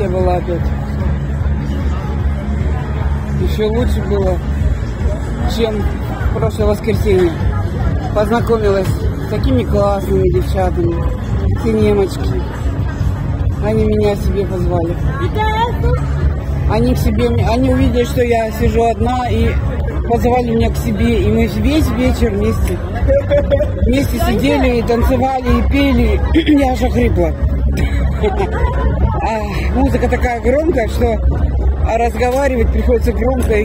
мероприятие было опять. Еще лучше было, чем в прошлое воскресенье. Познакомилась с такими классными девчатами, все немочки. Они меня себе позвали. Они к себе, они увидели, что я сижу одна и позвали меня к себе, и мы весь вечер вместе, вместе сидели и танцевали, и пели. Я аж охрипла. А музыка такая громкая, что а разговаривать приходится громко и,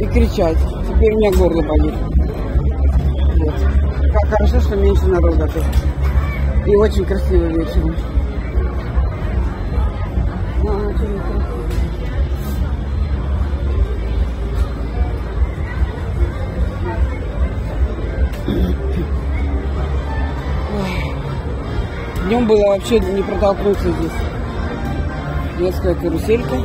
и кричать. Теперь у меня горло болит. Вот. Как хорошо, что меньше народа тут. И очень красиво вечером. Днем было вообще не протолкнуться здесь. Детская каруселька.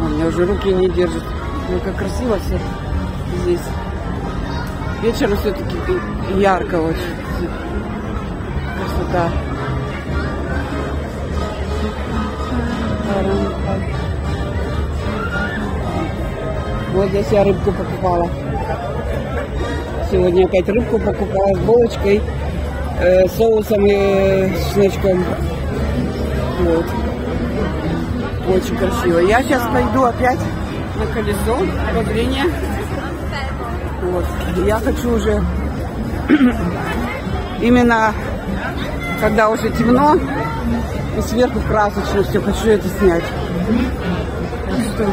А, у меня уже руки не держат. Ну, как красиво все здесь. Вечером все-таки ярко очень. Красота. Вот здесь я рыбку покупала. Сегодня опять рыбку покупала с булочкой, э, соусом и э, чесночком. Вот. Очень красиво. Я сейчас пойду опять на колесо обозрения. Вот. Я хочу уже именно когда уже темно и сверху красочно все, хочу это снять. Так что,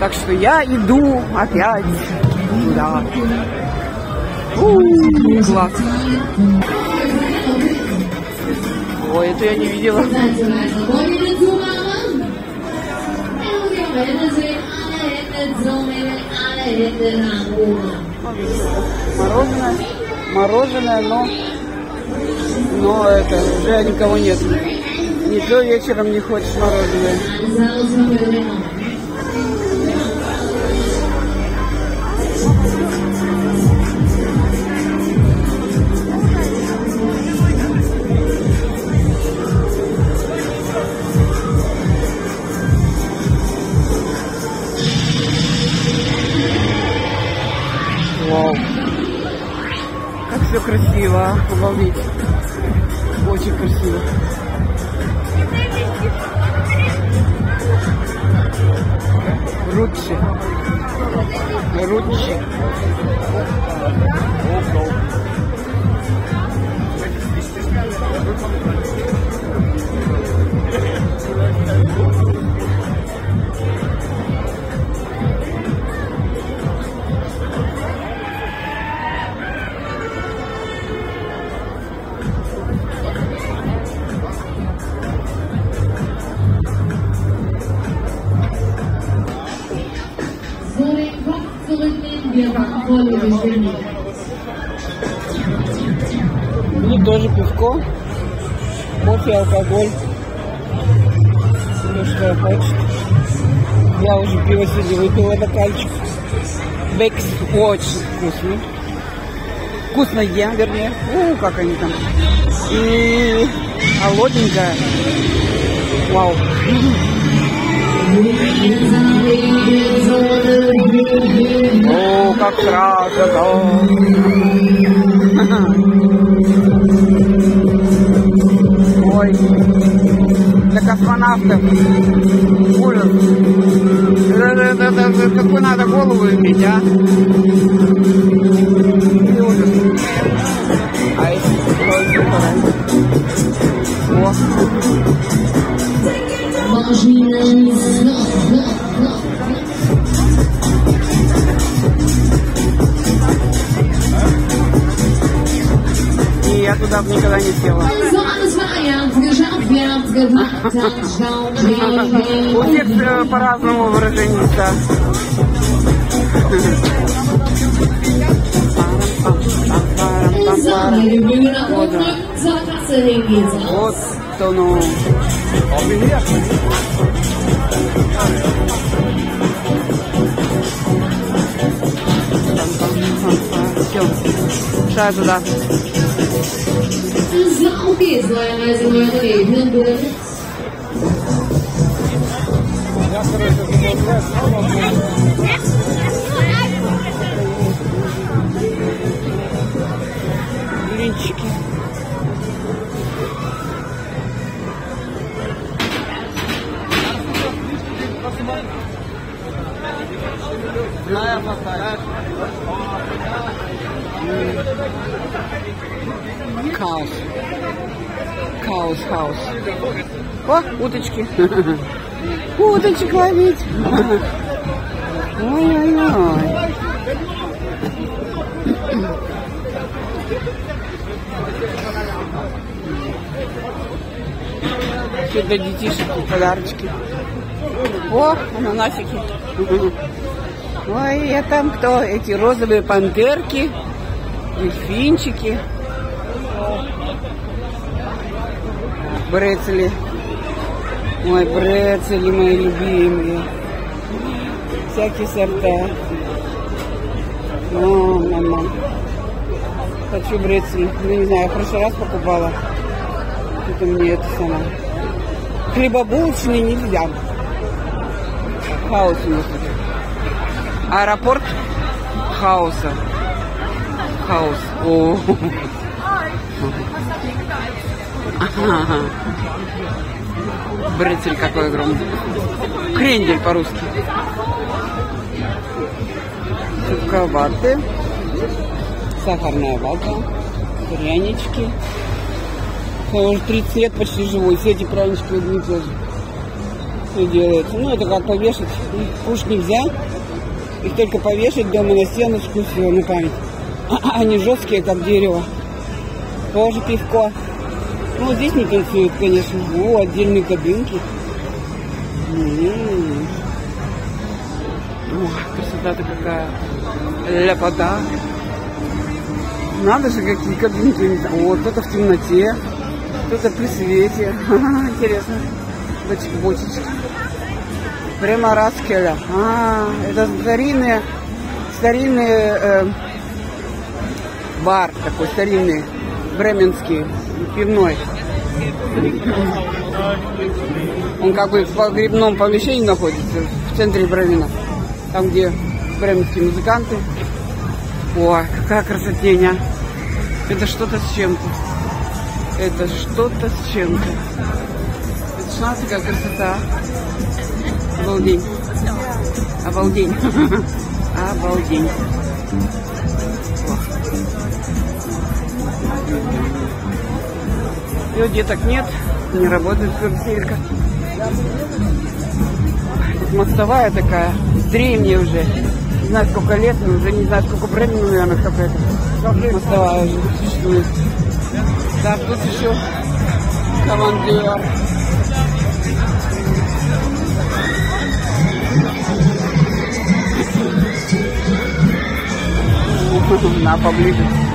так что я иду опять туда. У-у-у, класс. Ой, это я не видела. Мороженое, мороженое, но, но это уже никого нет. Никто вечером не хочет мороженое. Красиво, а? обалдеть. Очень красиво. Ручи. Ручи. Мне тоже пивко, кофе, алкоголь. Кто что хочет. Я уже пиво сегодня выпила бокальчик. Бекс очень вкусный. Вкусно ем, вернее. У, как они там. И холодненькая. Вау. Как красота. Ой, для космонавтов ужас. Какую надо голову иметь, а? И я туда бы никогда не села. So alles war ernst geschafft, wir haben's gemacht, dann schauen wir У hin. всех э, по-разному выражение лица. Zusammen die Bühne nach unten zur Kasse hingeht. Вот оно. Все. Шаг туда. Залпи, злая на земле, Гендуэль. Я, короче, думал, Блинчики. Хаос. Хаос, хаос. О, уточки. Уточек ловить. Ой-ой-ой. Все для детишек подарочки. О, ананасики. Ой, а там кто? Эти розовые пантерки, дельфинчики, брецели. Ой, брецели мои любимые. Всякие сорта. О, мама. Хочу брецели. Ну, не знаю, я в прошлый раз покупала. Это мне это сама. Хлебобулочный нельзя. Хаос у нас. Аэропорт хаоса. Хаос. О. Ага. Брецель какой огромный. Крендель по-русски. Шоколады. Сахарная вата. Прянички. Уже 30 лет почти живу, и все эти прянички одни и те же. Все делается. Ну, это как повешать. Кушать нельзя. Их только повешать дома на стеночку, все, на память. Они жесткие, как дерево. Тоже пивко. Ну, здесь не танцуют, конечно. О, отдельные кабинки. М-м-м. Ох, красота-то какая. Ляпота. Надо же, какие кабинки. Вот, кто-то в темноте, кто-то при свете. Интересно. Бочки, бочечки. Прямо Раскеля. А, это старинные, старинные э, бар такой старинный, бременский, пивной. Он как бы в погребном помещении находится, в центре Бремена. Там, где бременские музыканты. Ой, какая красотень, а. Это что-то с чем-то. Это что-то с чем-то. Это надо, какая красота. Обалдень. Обалдень. Обалдень. Все, деток нет, не работает каруселька. Тут мостовая такая, древняя уже. Не знаю, сколько лет, но уже не знаю, сколько времени, наверное, это. Мостовая уже существует. Так, тут еще командир. На, поближе.